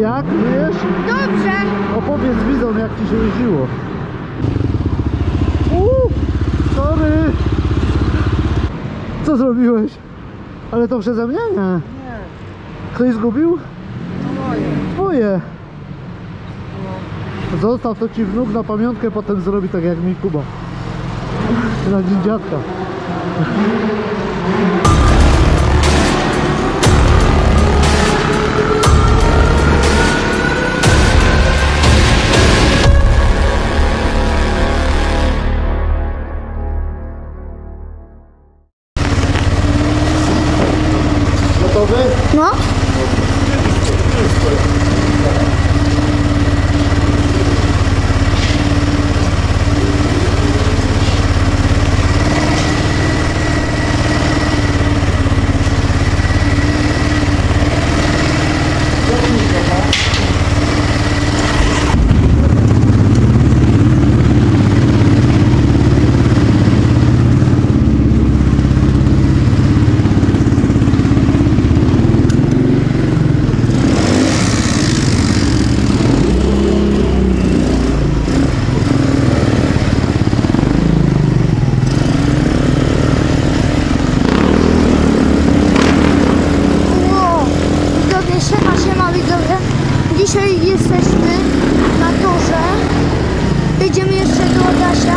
Jak, wiesz? Dobrze. Opowiedz widzom, jak ci się jeździło. Uuu, sorry. Co zrobiłeś? Ale to przeze mnie? Nie. Ktoś zgubił? to moje. Twoje. Zostaw to ci wnuk na pamiątkę, potem zrobi tak jak mi Kuba. Na dzień dziadka. No. Siema, siema widzowie. Dzisiaj jesteśmy na torze. Idziemy jeszcze do Adasia.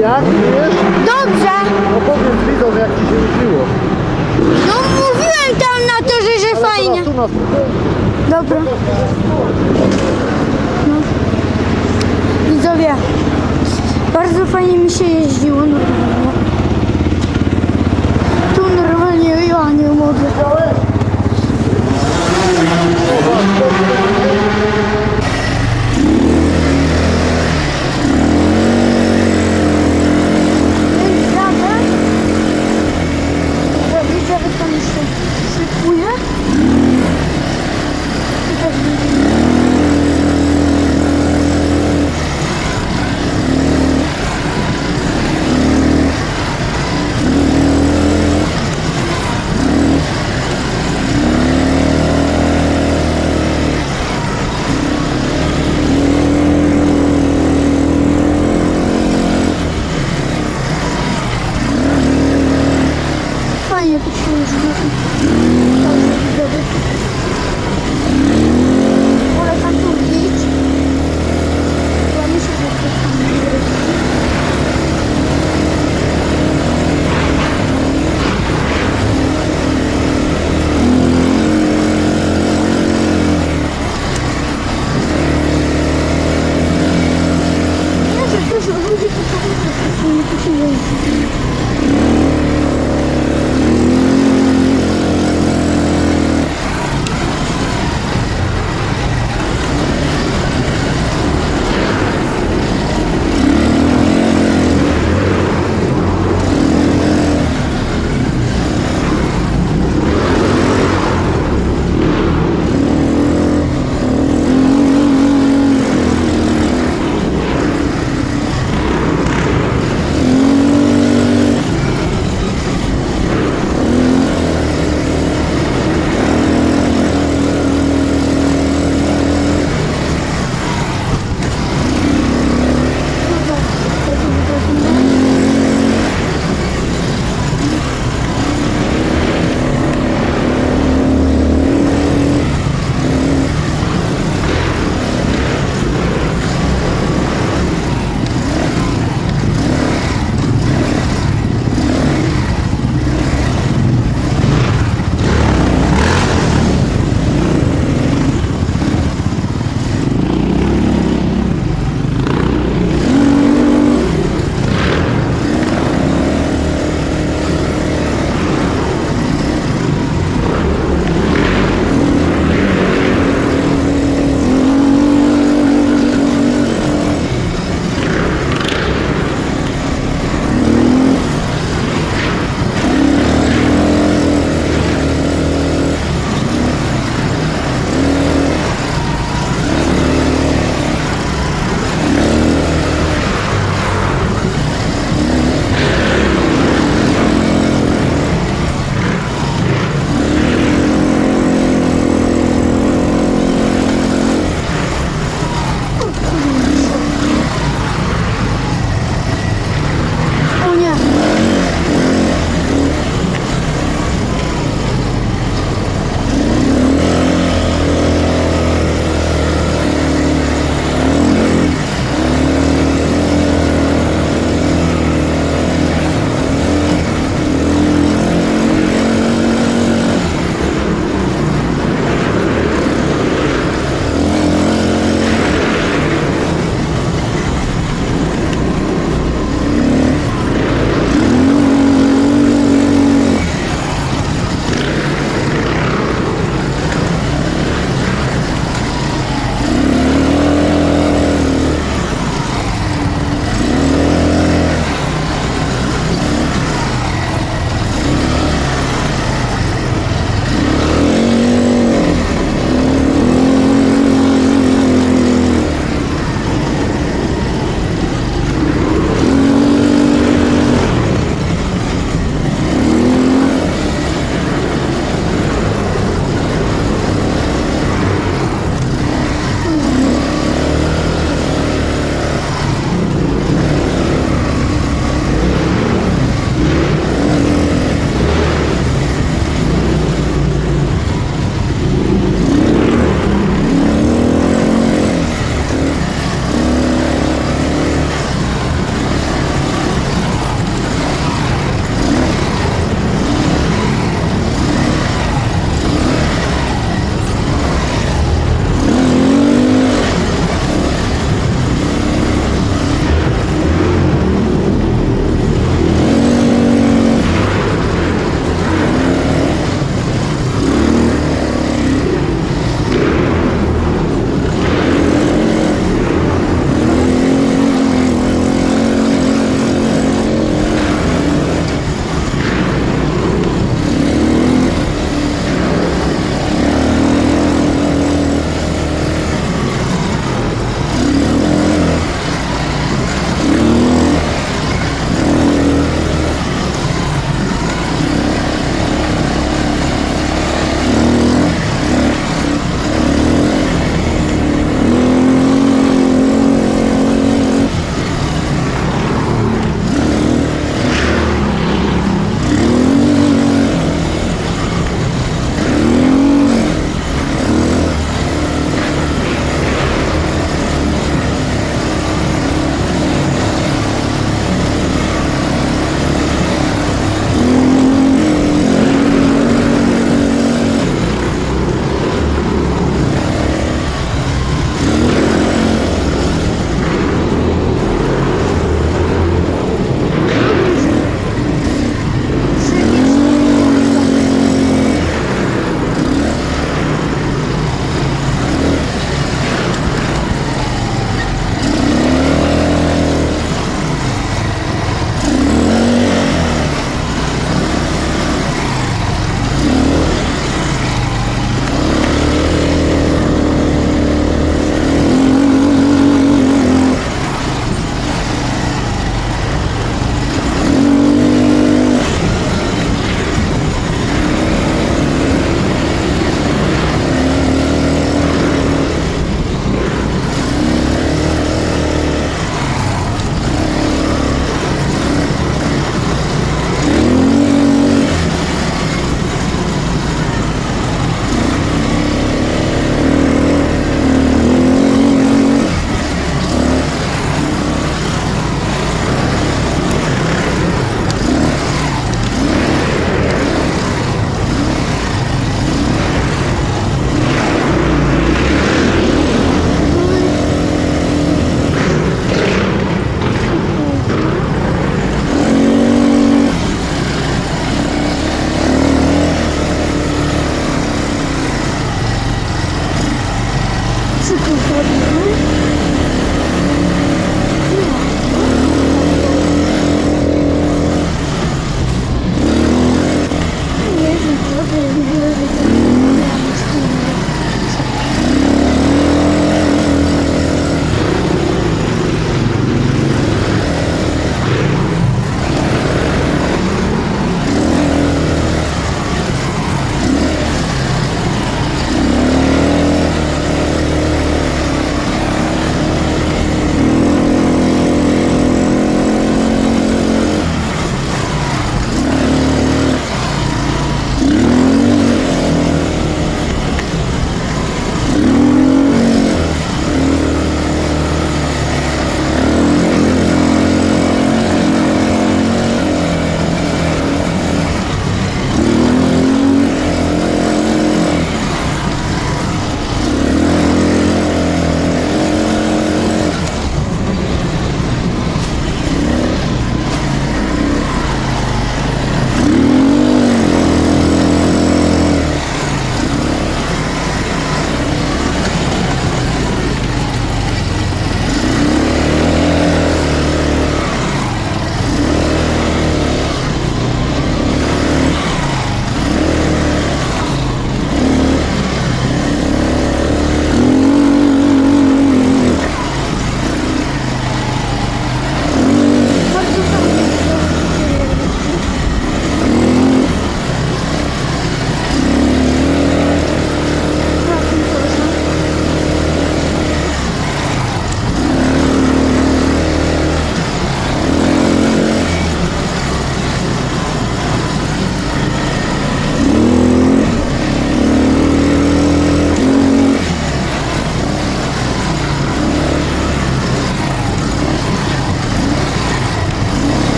Jak czujesz? Dobrze. No powiedz widzom, jak ci się uczyło. No mówiłem tam na to, że, że fajnie. Tu nas. Dobra. No. Widzowie, bardzo fajnie mi się jeździło normalnie. No. Tu normalnie ja nie mogę.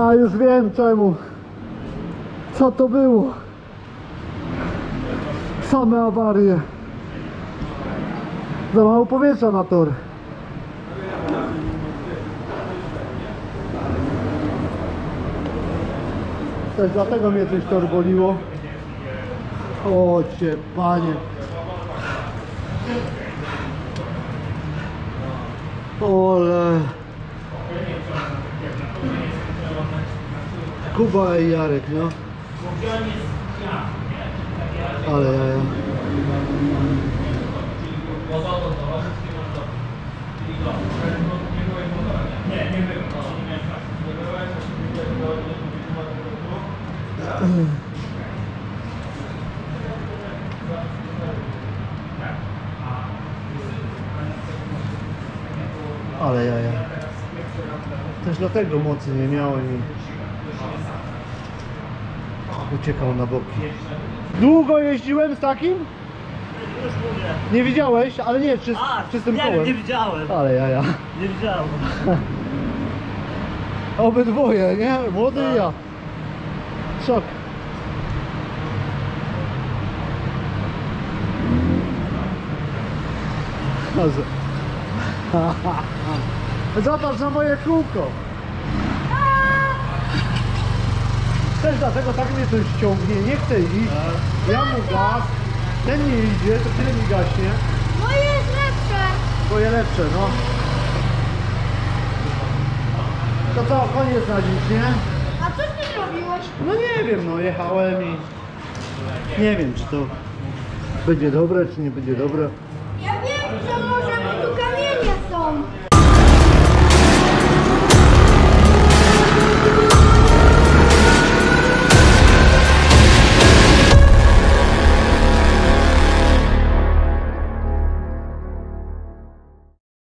A już wiem czemu. Co to było? Same awarie. Za mało powietrza na tor. Też dlatego mnie coś tor boliło. O panie. Ole. Kuba i Jarek, no. Ale jaja. Ale jaja. Też dlatego mocy nie miałem i uciekał na boki. Długo jeździłem z takim? Nie widziałeś, ale nie, czy, A, czy z tym nie, kołem. nie widziałem, Ale jaja. nie widziałem. Obydwoje, nie? Młody i ja. Szok. Zobacz na moje kółko. Też dlatego tak mnie coś ciągnie, nie chce iść. Ja mu gaz, ten nie idzie, to tyle mi gaśnie. Moje jest lepsze. Twoje lepsze, no. To co, koniec na dziś, nie? A co ty zrobiłeś? No nie wiem, no jechałem i nie wiem czy to będzie dobre, czy nie będzie dobre. Ja wiem,